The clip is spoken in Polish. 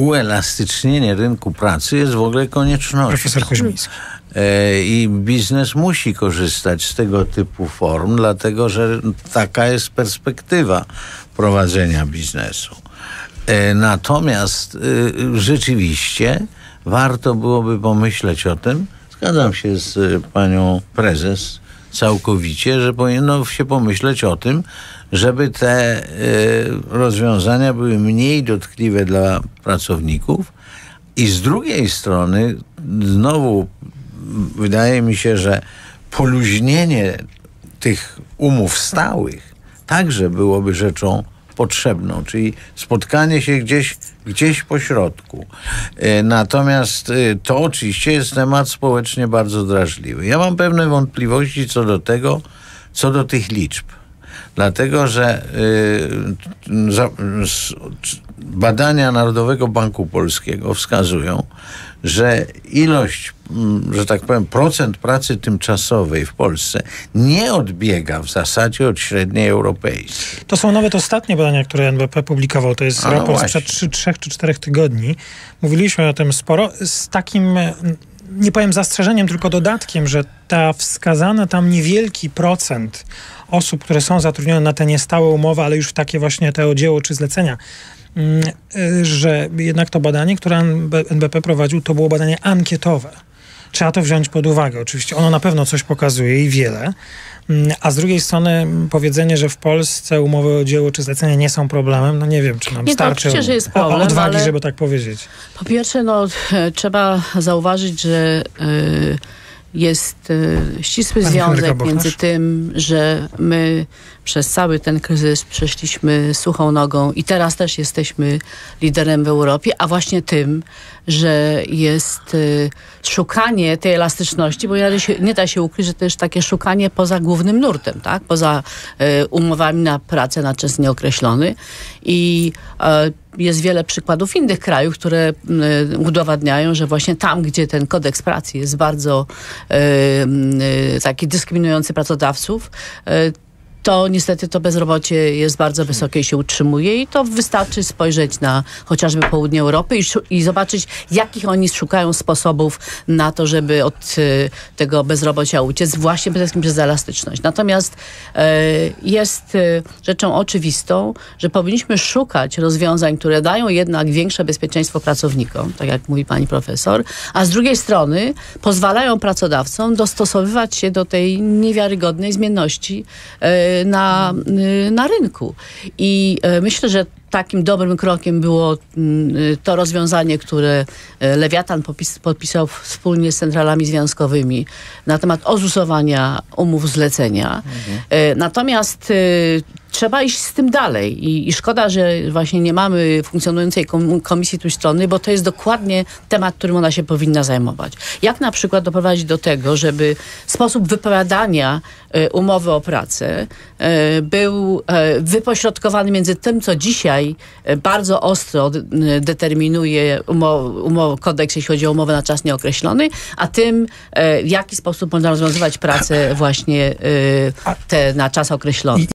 uelastycznienie rynku pracy jest w ogóle koniecznością. Profesor Koźmiński. E, I biznes musi korzystać z tego typu form, dlatego że taka jest perspektywa prowadzenia biznesu. E, natomiast e, rzeczywiście warto byłoby pomyśleć o tym, zgadzam się z panią prezes całkowicie, że powinno się pomyśleć o tym, żeby te rozwiązania były mniej dotkliwe dla pracowników. I z drugiej strony znowu wydaje mi się, że poluźnienie tych umów stałych także byłoby rzeczą potrzebną, czyli spotkanie się gdzieś, gdzieś po środku. E, natomiast e, to oczywiście jest temat społecznie bardzo drażliwy. Ja mam pewne wątpliwości co do tego, co do tych liczb. Dlatego, że y, badania Narodowego Banku Polskiego wskazują, że ilość, mm, że tak powiem, procent pracy tymczasowej w Polsce nie odbiega w zasadzie od średniej europejskiej. To są nawet ostatnie badania, które NBP publikował. To jest no raport sprzed 3, 3 czy 4 tygodni. Mówiliśmy o tym sporo. Z takim nie powiem zastrzeżeniem, tylko dodatkiem, że ta wskazana tam niewielki procent osób, które są zatrudnione na te niestałe umowy, ale już w takie właśnie te odzieło czy zlecenia, mm, y, że jednak to badanie, które NBP prowadził, to było badanie ankietowe. Trzeba to wziąć pod uwagę. Oczywiście ono na pewno coś pokazuje i wiele, mm, a z drugiej strony powiedzenie, że w Polsce umowy o dzieło czy zlecenia nie są problemem, no nie wiem, czy nam nie, starczy to, że jest problem, odwagi, żeby tak powiedzieć. Po pierwsze, no, trzeba zauważyć, że yy, jest yy, ścisły Pani związek między tym, że my przez cały ten kryzys przeszliśmy suchą nogą i teraz też jesteśmy liderem w Europie, a właśnie tym, że jest y, szukanie tej elastyczności, bo nie da, się, ukryć, że to jest takie szukanie poza głównym nurtem, tak? poza y, umowami na pracę na czas nieokreślony i y, jest wiele przykładów innych krajów, które y, udowadniają, że właśnie tam, gdzie ten kodeks pracy jest bardzo y, y, taki dyskryminujący pracodawców, to niestety to bezrobocie jest bardzo wysokie i się utrzymuje i to wystarczy spojrzeć na chociażby południe Europy i, i zobaczyć, jakich oni szukają sposobów na to, żeby od y, tego bezrobocia uciec, właśnie przede wszystkim przez elastyczność. Natomiast y, jest y, rzeczą oczywistą, że powinniśmy szukać rozwiązań, które dają jednak większe bezpieczeństwo pracownikom, tak jak mówi pani profesor, a z drugiej strony pozwalają pracodawcom dostosowywać się do tej niewiarygodnej zmienności na, na rynku. I e, myślę, że takim dobrym krokiem było mm, to rozwiązanie, które Lewiatan popis, podpisał wspólnie z centralami związkowymi na temat ozusowania umów zlecenia. Mhm. Natomiast trzeba iść z tym dalej I, i, szkoda, że właśnie nie mamy funkcjonującej komisji trójstronnej, bo to jest dokładnie temat, którym ona się powinna zajmować. Jak na przykład doprowadzić do tego, żeby sposób wypowiadania y, umowy o pracę y, był y, wypośrodkowany między tym, co dzisiaj bardzo ostro determinuje umow, kodeks, jeśli chodzi o umowę na czas nieokreślony, a tym, w jaki sposób można rozwiązywać pracę właśnie te na czas określony.